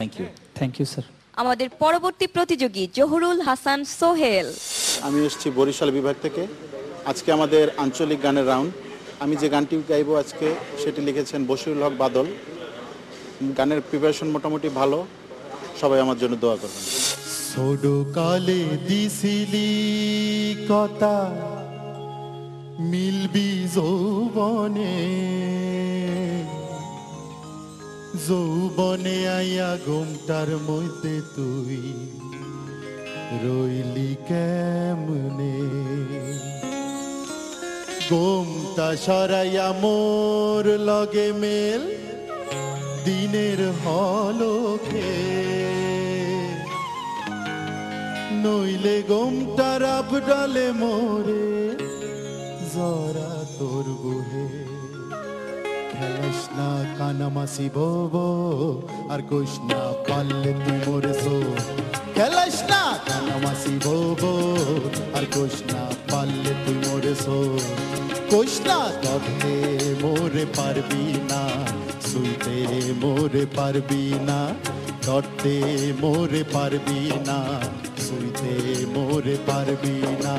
Thank you thank you sir আমাদের পরবর্তী প্রতিযোগী জহুরুল হাসান সোহেল। আমি এসেছি বরিশাল বিভাগ থেকে। আজকে আমাদের আঞ্চলিক গানের রাউন্ড। আমি যে গানটি গাইবো আজকে সেটি লিখেছেন বশিরুল হক বাদল। গানের প্রিপারেশন মোটামুটি ভালো। সবাই আমার জন্য দোয়া করবেন। ছোড়ো কালে দিছিলি কথা মিলবি যৌবনে। যৌবনে আইয়া ঘুমটার মধ্যে তুই রইলি কেমনে? ঘুমটা সরাইয়া মোর লগে মেল দিনের হলকে নইলে গোমটার ডালে মোরে জরা তোর বুহে খেলাস না কানামাসি ববো, আর কোষ না পারলে তুই মোরে সো খেলাস না কানামাসি ববো, আর কোষ না পারলে তুই মোরে সো কোষ না ধরতে মোরে পারবি না, শুইতে মোরে পারবি না ধরতে মোরে পারবি না, শুইতে মোরে পারবি না।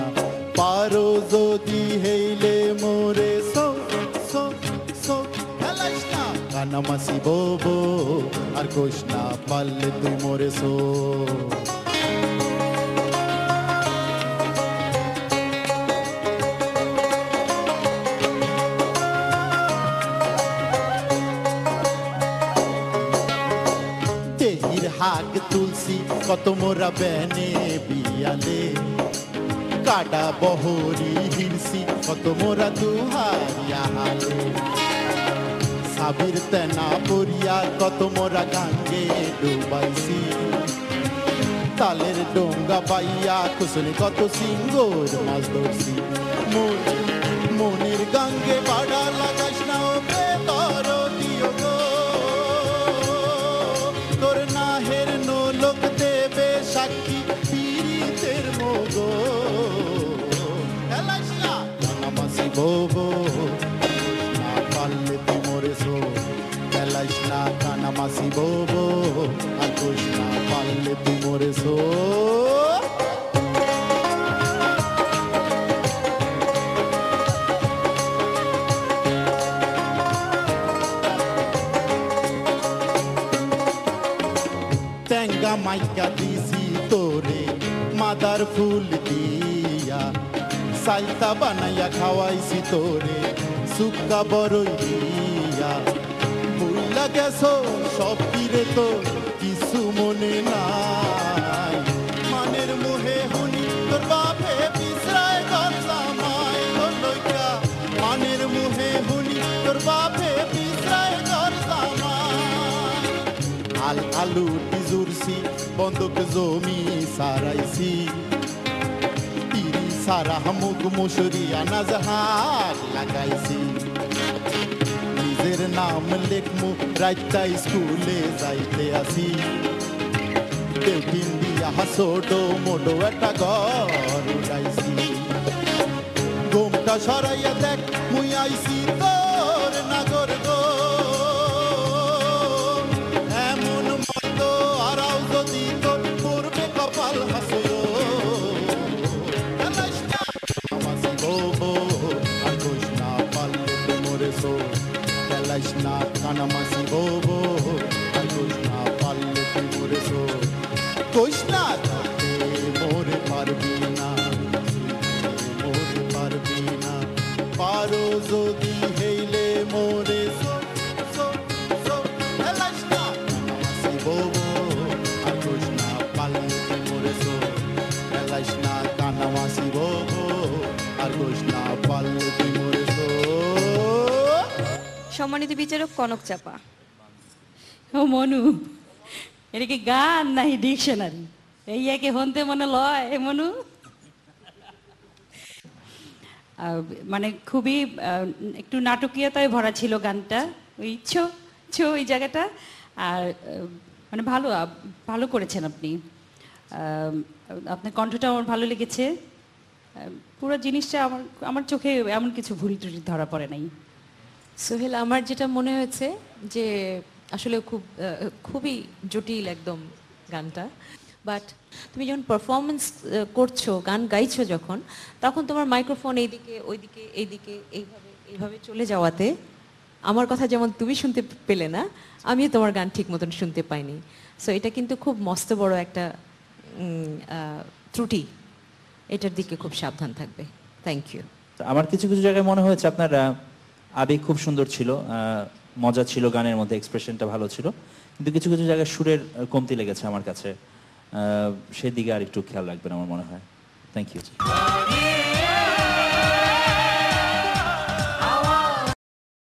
পারো যদি হেইলে মোরে কোষ না পারলে তুই মোরে সো তেহির হাগ তুলসি, কত মোরা বেনে বিয়ালে। কাডা বহরি হিরসি, কত মোরা দুহারিয়া হালে। সাবির তেনা পরিয়া কত মোরা গাঙ্গে ডুবাইছি। তালের ডোঙ্গা পাইয়া কুসুনি কত সিঙ্গোর মাছ ধরছি। মন মনির গাঙ্গে বাড়া লাগাস বোবো আর দিছি তোরে মাদার ফুল সাইতা বানাইয়া খাওয়াইছি তোরে সুক্কা বড়ই দিয়া ভুল্লা গেছো, সব কিরে তো কিছু মনে নাই। মানের মুহে হুনি, তোর বাপে পিছরায় গল্লা মাই লইকা মানের মুহে হুনি, তোর বাপে পিছরায় গল্লা মাই আল আলু টিজুরসি বন্দুক জমি সারাইছি। তিরি সারা হামুক মুসুরি আনাজ হাত লাগাইছি। নিজের নাম লেখমু রাইতা স্কুলে যাইতে আসি দেউটিন দিয়া হাসোডো মোডো একটা ঘর উড়াইছি গোমটা সরাইয়া দেখ মুই আইছি নাগর গো এমন মতো আরাও কপাল খেলাস না আমাসি বো আর কোষ না পারলে তো মরে সো খেলাস না কানামাসি বো আর কইস না পারলে তুই মরে সো কইস না মরে পারবি না মরে পারবি না পারো যদি সম্মানিত বিচারক কনক চাপা। ও মনু এটা কি গান নাহি ডিকশনারি? এই একে হনতে মনে লয় মনু? মানে খুবই একটু নাটকীয়তায় ভরা ছিল গানটা। ওই ছো ছো ওই জায়গাটা। আর মানে ভালো ভালো করেছেন আপনি। আপনার কণ্ঠটা আমার ভালো লেগেছে। পুরো জিনিসটা আমার আমার চোখে এমন কিছু ভুল ত্রুটি ধরা পড়ে নাই। সোহেল, আমার যেটা মনে হয়েছে যে আসলে খুব খুবই জটিল একদম গানটা। বাট তুমি যখন পারফরমেন্স করছ, গান গাইছো যখন, তখন তোমার মাইক্রোফোন এইদিকে, ওইদিকে, এইদিকে, এইভাবে এইভাবে চলে যাওয়াতে আমার কথা যেমন তুমি শুনতে পেলে না, আমিও তোমার গান ঠিক মতন শুনতে পাইনি। সো এটা কিন্তু খুব মস্ত বড় একটা ত্রুটি। এটার দিকে খুব সাবধান থাকবে। থ্যাংক ইউ আমার কিছু কিছু জায়গায় মনে হয়েছে আপনার আবেগ খুব সুন্দর ছিল মজা ছিল, গানের মধ্যে এক্সপ্রেশনটা ভালো ছিল। কিন্তু কিছু কিছু জায়গায় সুরের কমতি লেগেছে আমার কাছে। সেদিকে আর একটু খেয়াল রাখবেন আমার মনে হয়। Thank you